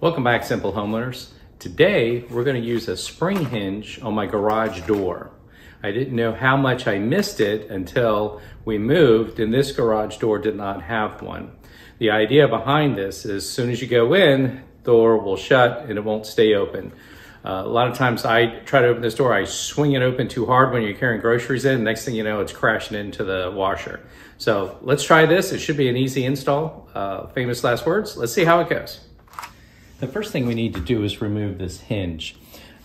Welcome back, Simple Homeowners. Today, we're gonna use a spring hinge on my garage door. I didn't know how much I missed it until we moved and this garage door did not have one. The idea behind this is as soon as you go in, door will shut and it won't stay open. Uh, a lot of times I try to open this door, I swing it open too hard when you're carrying groceries in. Next thing you know, it's crashing into the washer. So let's try this. It should be an easy install. Uh, famous last words. Let's see how it goes. The first thing we need to do is remove this hinge.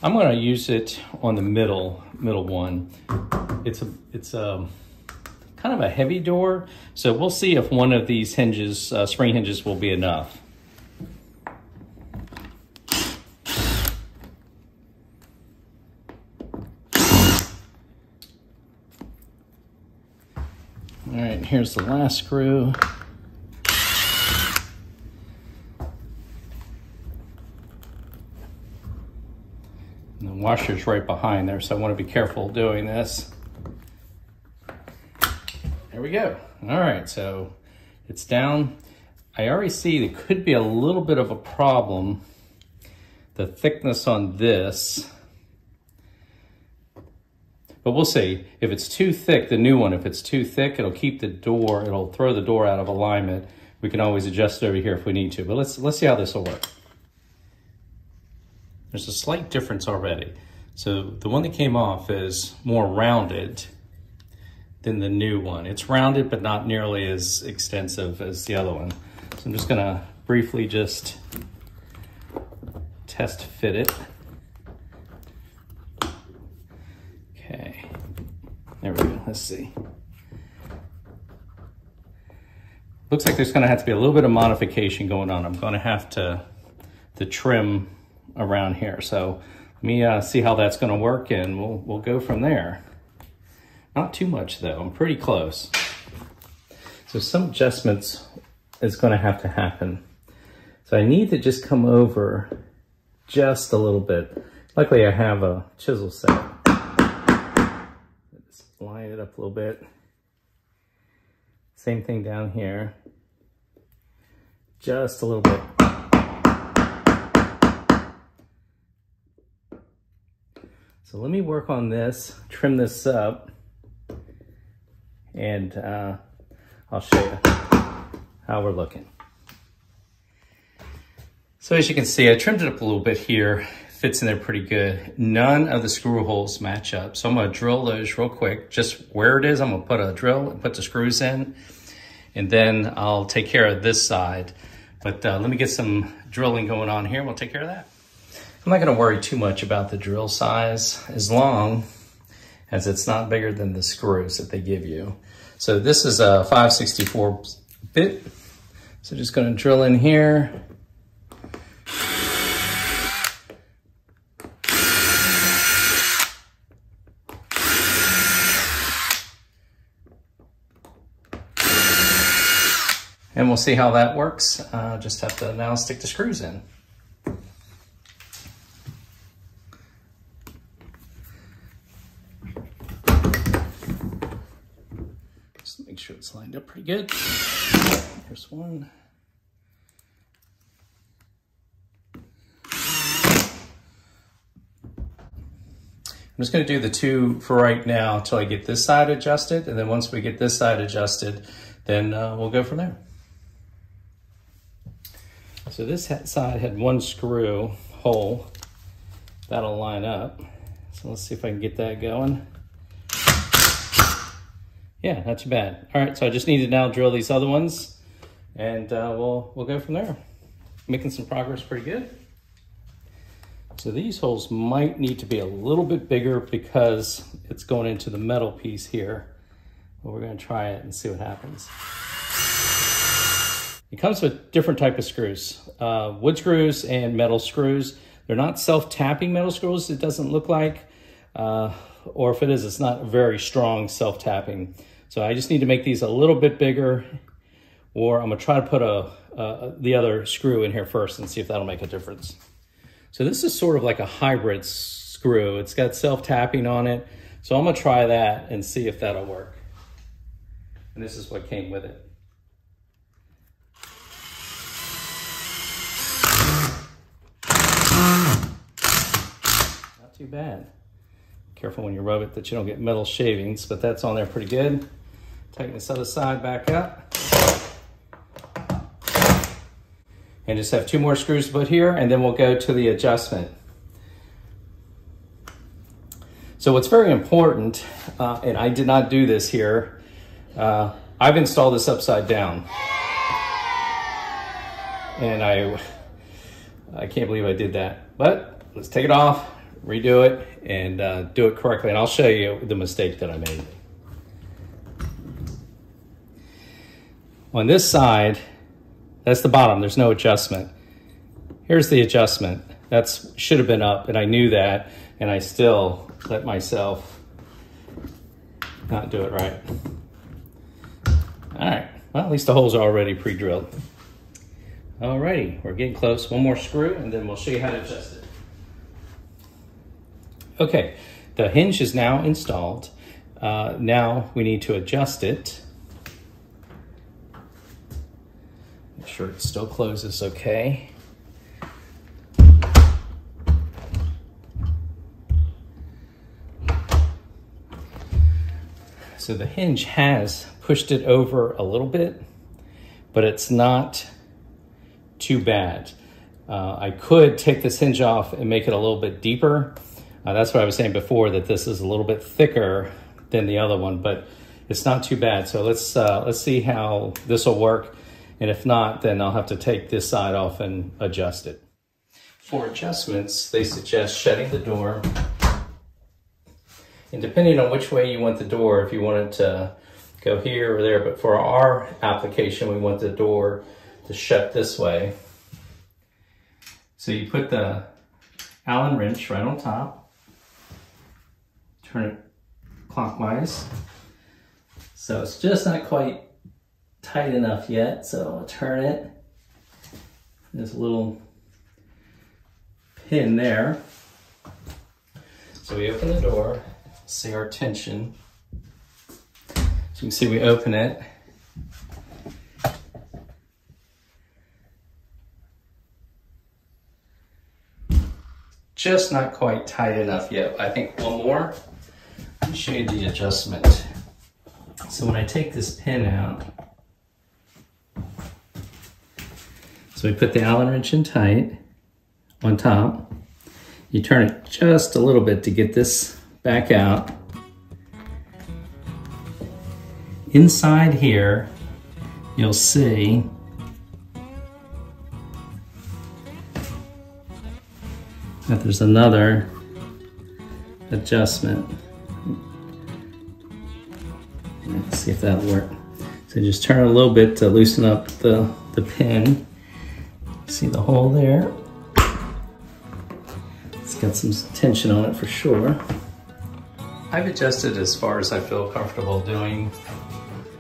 I'm going to use it on the middle middle one. It's a it's a kind of a heavy door, so we'll see if one of these hinges, uh, spring hinges, will be enough. All right, here's the last screw. Washer's right behind there, so I want to be careful doing this. There we go. All right, so it's down. I already see there could be a little bit of a problem. The thickness on this, but we'll see. If it's too thick, the new one, if it's too thick, it'll keep the door, it'll throw the door out of alignment. We can always adjust it over here if we need to, but let's, let's see how this will work. There's a slight difference already. So the one that came off is more rounded than the new one. It's rounded, but not nearly as extensive as the other one. So I'm just gonna briefly just test fit it. Okay, there we go, let's see. Looks like there's gonna have to be a little bit of modification going on. I'm gonna have to, to trim around here. So let me uh, see how that's gonna work and we'll, we'll go from there. Not too much though, I'm pretty close. So some adjustments is gonna have to happen. So I need to just come over just a little bit. Luckily I have a chisel set. Just line it up a little bit. Same thing down here. Just a little bit. So let me work on this, trim this up, and uh, I'll show you how we're looking. So as you can see, I trimmed it up a little bit here. Fits in there pretty good. None of the screw holes match up. So I'm gonna drill those real quick. Just where it is, I'm gonna put a drill and put the screws in. And then I'll take care of this side. But uh, let me get some drilling going on here. We'll take care of that. I'm not gonna worry too much about the drill size as long as it's not bigger than the screws that they give you. So this is a 564 bit. So just gonna drill in here. And we'll see how that works. Uh, just have to now stick the screws in. Just make sure it's lined up pretty good. Here's one. I'm just gonna do the two for right now until I get this side adjusted. And then once we get this side adjusted, then uh, we'll go from there. So this side had one screw hole. That'll line up. So let's see if I can get that going. Yeah, not too bad. All right, so I just need to now drill these other ones and uh, we'll, we'll go from there. Making some progress pretty good. So these holes might need to be a little bit bigger because it's going into the metal piece here. But we're gonna try it and see what happens. It comes with different type of screws, uh, wood screws and metal screws. They're not self-tapping metal screws, it doesn't look like, uh, or if it is, it's not very strong self-tapping. So I just need to make these a little bit bigger or I'm gonna try to put a, uh, the other screw in here first and see if that'll make a difference. So this is sort of like a hybrid screw. It's got self-tapping on it. So I'm gonna try that and see if that'll work. And this is what came with it. Not too bad. Careful when you rub it that you don't get metal shavings, but that's on there pretty good. Tighten this other side back up. And just have two more screws to put here, and then we'll go to the adjustment. So what's very important, uh, and I did not do this here, uh, I've installed this upside down. And I, I can't believe I did that. But let's take it off, redo it, and uh, do it correctly. And I'll show you the mistake that I made. On this side, that's the bottom, there's no adjustment. Here's the adjustment. That's should have been up, and I knew that, and I still let myself not do it right. All right, well, at least the holes are already pre-drilled. Alrighty, we're getting close. One more screw, and then we'll show you how to adjust it. Okay, the hinge is now installed. Uh, now we need to adjust it. Make sure it still closes okay. So the hinge has pushed it over a little bit, but it's not too bad. Uh, I could take this hinge off and make it a little bit deeper. Uh, that's what I was saying before, that this is a little bit thicker than the other one, but it's not too bad. So let's, uh, let's see how this will work. And if not, then I'll have to take this side off and adjust it. For adjustments, they suggest shutting the door and depending on which way you want the door, if you want it to go here or there, but for our application, we want the door to shut this way. So you put the Allen wrench right on top, turn it clockwise. So it's just not quite tight enough yet, so I'll turn it. There's a little pin there. So we open the door, see our tension. So you can see we open it. Just not quite tight enough yet. I think one more. Show you the adjustment. So when I take this pin out, so we put the Allen wrench in tight on top. You turn it just a little bit to get this back out. Inside here, you'll see that there's another adjustment. See if that'll work. So just turn a little bit to loosen up the, the pin. See the hole there? It's got some tension on it for sure. I've adjusted as far as I feel comfortable doing.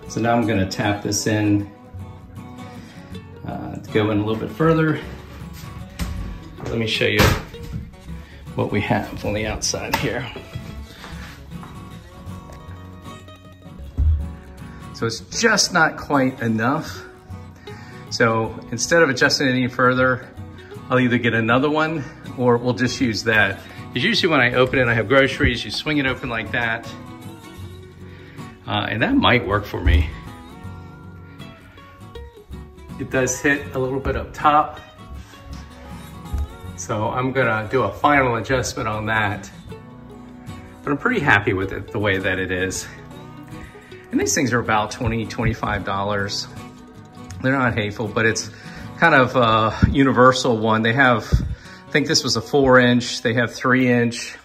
So now I'm gonna tap this in uh, to go in a little bit further. Let me show you what we have on the outside here. It's just not quite enough. So instead of adjusting it any further, I'll either get another one or we'll just use that. Because usually when I open it, I have groceries, you swing it open like that. Uh, and that might work for me. It does hit a little bit up top. So I'm gonna do a final adjustment on that. But I'm pretty happy with it the way that it is. And these things are about 20, $25. They're not hateful, but it's kind of a universal one. They have I think this was a four inch. They have three inch.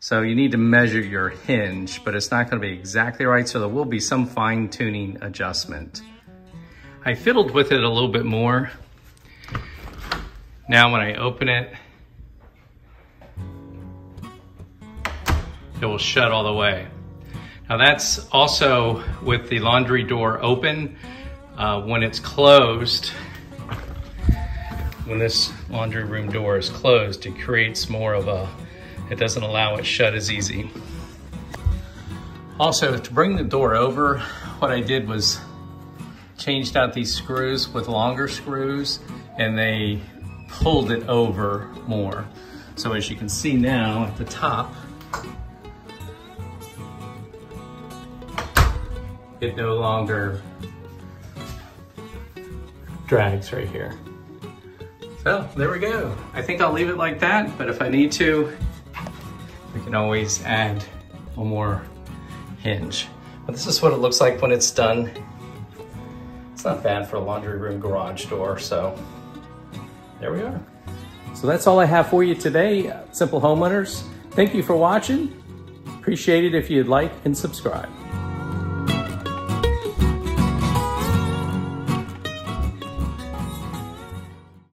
So you need to measure your hinge, but it's not gonna be exactly right. So there will be some fine tuning adjustment. I fiddled with it a little bit more. Now when I open it, it will shut all the way. Now that's also with the laundry door open. Uh, when it's closed, when this laundry room door is closed, it creates more of a, it doesn't allow it shut as easy. Also, to bring the door over, what I did was changed out these screws with longer screws and they pulled it over more. So as you can see now at the top, it no longer drags right here. So there we go. I think I'll leave it like that, but if I need to, we can always add one more hinge. But this is what it looks like when it's done. It's not bad for a laundry room garage door, so there we are. So that's all I have for you today, Simple Homeowners. Thank you for watching. Appreciate it if you'd like and subscribe.